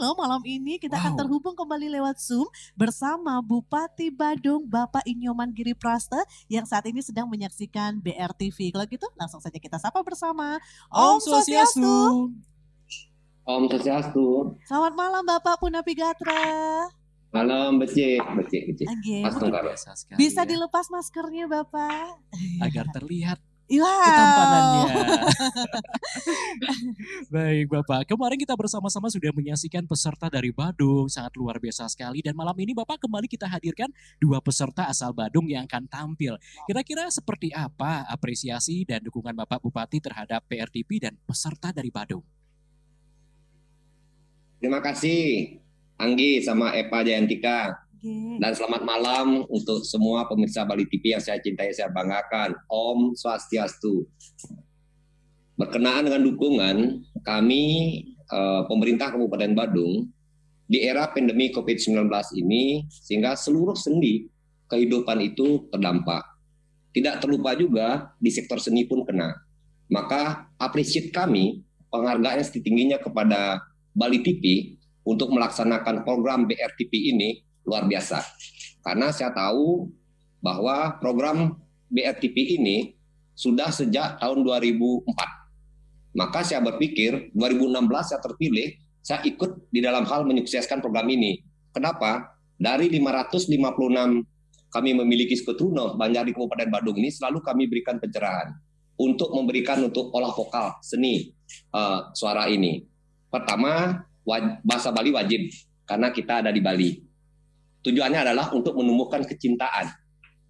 loh malam ini kita wow. akan terhubung kembali lewat Zoom bersama Bupati Badung Bapak Inyoman Giri Praste yang saat ini sedang menyaksikan BRTV. Kalau gitu langsung saja kita sapa bersama Om, Om Swastiastu. Om Swastiastu. Selamat malam Bapak Punapi Gatra. Malam becik, becik, becik. Okay. Bisa ya. dilepas maskernya Bapak. Agar terlihat Wow. Ketampanannya. Baik Bapak, kemarin kita bersama-sama sudah menyaksikan peserta dari Badung, sangat luar biasa sekali. Dan malam ini Bapak kembali kita hadirkan dua peserta asal Badung yang akan tampil. Kira-kira seperti apa apresiasi dan dukungan Bapak Bupati terhadap PRTP dan peserta dari Badung? Terima kasih Anggi sama Eva Jayantika dan selamat malam untuk semua pemirsa Bali TV yang saya cintai, saya banggakan. Om Swastiastu. Berkenaan dengan dukungan, kami eh, pemerintah Kabupaten Badung di era pandemi COVID-19 ini sehingga seluruh sendi kehidupan itu terdampak. Tidak terlupa juga di sektor seni pun kena. Maka appreciate kami penghargaan setingginya kepada Bali TV untuk melaksanakan program BRTP ini luar biasa. Karena saya tahu bahwa program BRTP ini sudah sejak tahun 2004. Maka saya berpikir 2016 saya terpilih, saya ikut di dalam hal menyukseskan program ini. Kenapa? Dari 556 kami memiliki skotruno banyak di Kabupaten Badung ini selalu kami berikan pencerahan untuk memberikan untuk olah vokal seni uh, suara ini. Pertama, bahasa Bali wajib karena kita ada di Bali. Tujuannya adalah untuk menumbuhkan kecintaan.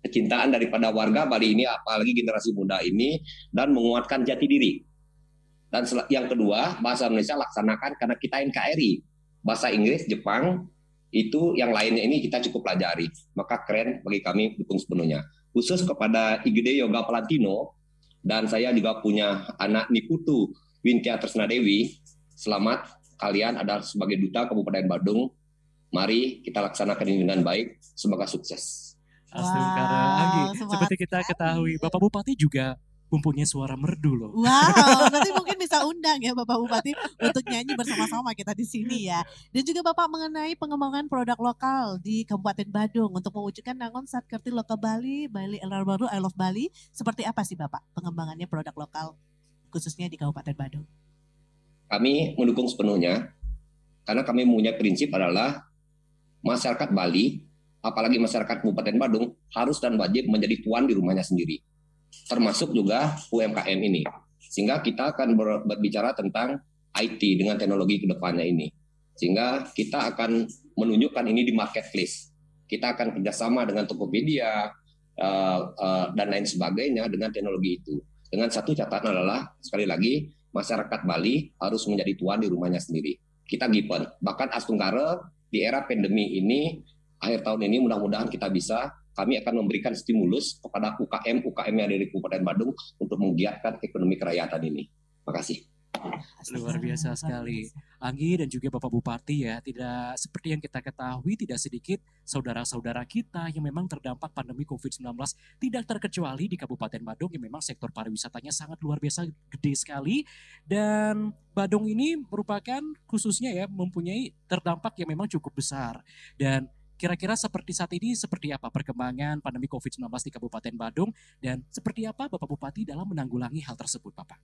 Kecintaan daripada warga Bali ini, apalagi generasi muda ini, dan menguatkan jati diri. Dan yang kedua, bahasa Indonesia laksanakan karena kita NKRI. Bahasa Inggris, Jepang, itu yang lainnya ini kita cukup pelajari. Maka keren bagi kami dukung sepenuhnya. Khusus kepada IGD Yoga Palantino, dan saya juga punya anak Niputu Wintia Tresna Dewi. Selamat kalian adalah sebagai duta Kabupaten Badung Mari kita laksanakan ini dengan baik. Semoga sukses. Wow, seperti kita ketahui, Bapak Bupati juga mempunyai suara merdu loh. Wow, nanti mungkin bisa undang ya Bapak Bupati untuk nyanyi bersama-sama kita di sini ya. Dan juga Bapak mengenai pengembangan produk lokal di Kabupaten Badung untuk mewujudkan Nangon Satkerti Lokal Bali, Bali LR Baru, I Love Bali. Seperti apa sih Bapak pengembangannya produk lokal khususnya di Kabupaten Badung? Kami mendukung sepenuhnya karena kami mempunyai prinsip adalah masyarakat Bali, apalagi masyarakat Kabupaten Badung, harus dan wajib menjadi tuan di rumahnya sendiri. Termasuk juga UMKM ini. Sehingga kita akan berbicara tentang IT dengan teknologi ke depannya ini. Sehingga kita akan menunjukkan ini di marketplace. Kita akan kerjasama dengan Tokopedia uh, uh, dan lain sebagainya dengan teknologi itu. Dengan satu catatan adalah sekali lagi masyarakat Bali harus menjadi tuan di rumahnya sendiri. Kita given. Bahkan Astunggara di era pandemi ini akhir tahun ini mudah-mudahan kita bisa kami akan memberikan stimulus kepada UKM UKM yang ada di Kabupaten Bandung untuk menggiatkan ekonomi kerakyatan ini. Terima kasih. Luar biasa sekali. Anggi dan juga Bapak Bupati ya, tidak seperti yang kita ketahui tidak sedikit saudara-saudara kita yang memang terdampak pandemi COVID-19 tidak terkecuali di Kabupaten Badung yang memang sektor pariwisatanya sangat luar biasa gede sekali dan Badung ini merupakan khususnya ya mempunyai terdampak yang memang cukup besar dan Kira-kira seperti saat ini seperti apa perkembangan pandemi COVID-19 di Kabupaten Badung dan seperti apa Bapak Bupati dalam menanggulangi hal tersebut Bapak?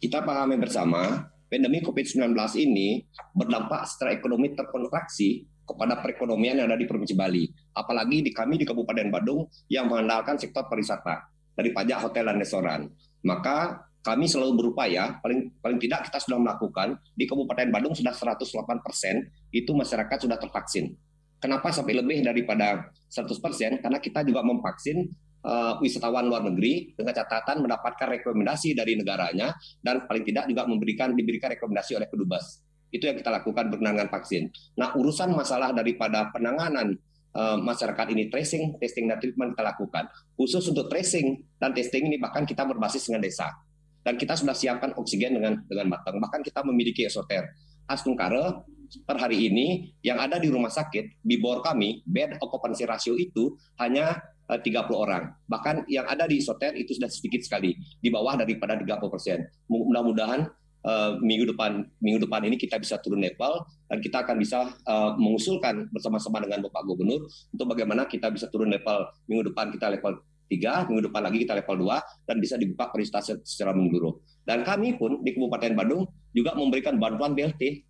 Kita pahami bersama pandemi COVID-19 ini berdampak secara ekonomi terkontraksi kepada perekonomian yang ada di Provinsi Bali. Apalagi di kami di Kabupaten Badung yang mengandalkan sektor pariwisata dari pajak hotel dan restoran. Maka kami selalu berupaya, paling paling tidak kita sudah melakukan di Kabupaten Badung sudah 108 persen itu masyarakat sudah tervaksin. Kenapa sampai lebih daripada 100 persen? Karena kita juga memvaksin uh, wisatawan luar negeri dengan catatan mendapatkan rekomendasi dari negaranya dan paling tidak juga memberikan diberikan rekomendasi oleh kedubes. Itu yang kita lakukan berkenaan vaksin. Nah, urusan masalah daripada penanganan uh, masyarakat ini tracing, testing dan treatment kita lakukan. Khusus untuk tracing dan testing ini bahkan kita berbasis dengan desa. Dan kita sudah siapkan oksigen dengan dengan matang. Bahkan kita memiliki esoter. Astungkare per hari ini yang ada di rumah sakit di bor kami bed occupancy ratio itu hanya 30 eh, orang. Bahkan yang ada di isoter itu sudah sedikit sekali, di bawah daripada 30 persen. Mudah-mudahan uh, minggu depan minggu depan ini kita bisa turun level dan kita akan bisa uh, mengusulkan bersama-sama dengan Bapak Gubernur untuk bagaimana kita bisa turun level minggu depan kita level 3, minggu depan lagi kita level 2 dan bisa dibuka prestasi secara menyeluruh. Dan kami pun di Kabupaten Badung juga memberikan bantuan BLT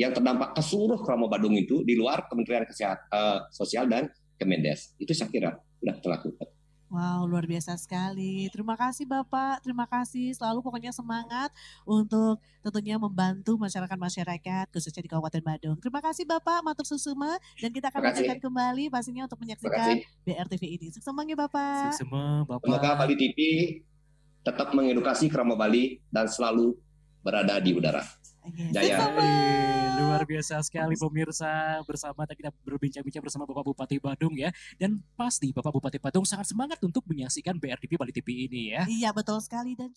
yang terdampak ke seluruh Kramo Badung itu di luar Kementerian Kesehatan uh, Sosial dan Kemendes. Itu saya kira sudah terlakukan. Wow, luar biasa sekali. Terima kasih Bapak, terima kasih. Selalu pokoknya semangat untuk tentunya membantu masyarakat-masyarakat khususnya di Kabupaten Badung. Terima kasih Bapak, matur susuma. Dan kita akan lanjutkan kembali pastinya untuk menyaksikan BRTV ini. Sukses ya Bapak. Sukses Bapak. Semoga Bali TV tetap mengedukasi kerama Bali dan selalu berada di udara. Jaya. Luar biasa sekali pemirsa. Bersama kita berbincang-bincang bersama Bapak Bupati Badung ya. Dan pasti Bapak Bupati Badung sangat semangat untuk menyaksikan BRTP Bali TV ini ya. Iya betul sekali. Dan